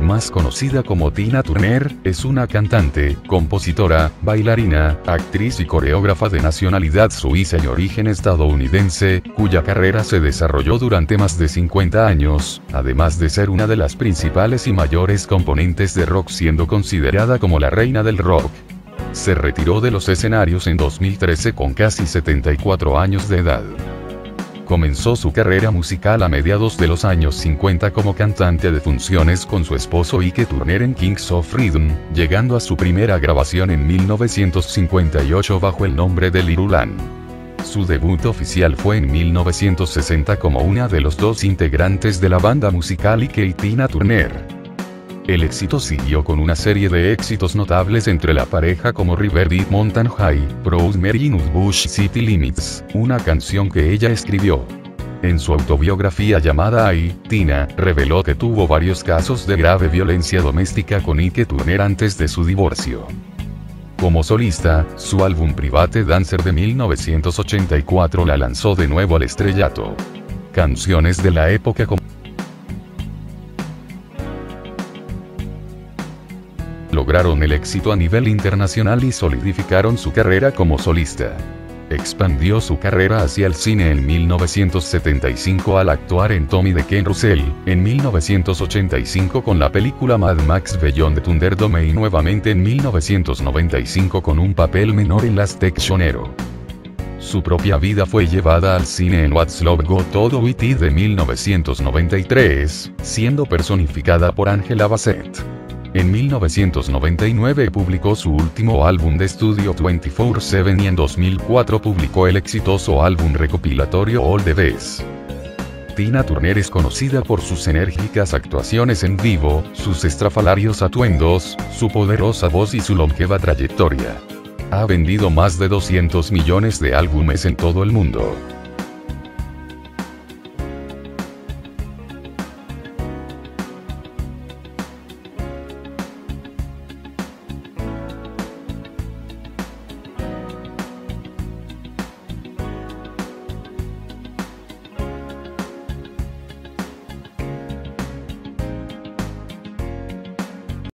más conocida como Tina Turner, es una cantante, compositora, bailarina, actriz y coreógrafa de nacionalidad suiza y origen estadounidense, cuya carrera se desarrolló durante más de 50 años, además de ser una de las principales y mayores componentes de rock siendo considerada como la reina del rock. Se retiró de los escenarios en 2013 con casi 74 años de edad. Comenzó su carrera musical a mediados de los años 50 como cantante de funciones con su esposo Ike Turner en Kings of Freedom, llegando a su primera grabación en 1958 bajo el nombre de Lirulan. Su debut oficial fue en 1960 como una de los dos integrantes de la banda musical Ike y Tina Turner. El éxito siguió con una serie de éxitos notables entre la pareja como River Deep Mountain High, Rosemary y Bush City Limits, una canción que ella escribió. En su autobiografía llamada I, Tina, reveló que tuvo varios casos de grave violencia doméstica con Ike Turner antes de su divorcio. Como solista, su álbum Private Dancer de 1984 la lanzó de nuevo al estrellato. Canciones de la época como lograron el éxito a nivel internacional y solidificaron su carrera como solista. Expandió su carrera hacia el cine en 1975 al actuar en Tommy de Ken Russell, en 1985 con la película Mad Max Beyond the Thunderdome y nuevamente en 1995 con un papel menor en Las Shonero. Su propia vida fue llevada al cine en What's Love Got Todo It de 1993, siendo personificada por Angela Bassett. En 1999 publicó su último álbum de estudio 24-7 y en 2004 publicó el exitoso álbum recopilatorio All the Best. Tina Turner es conocida por sus enérgicas actuaciones en vivo, sus estrafalarios atuendos, su poderosa voz y su longeva trayectoria. Ha vendido más de 200 millones de álbumes en todo el mundo.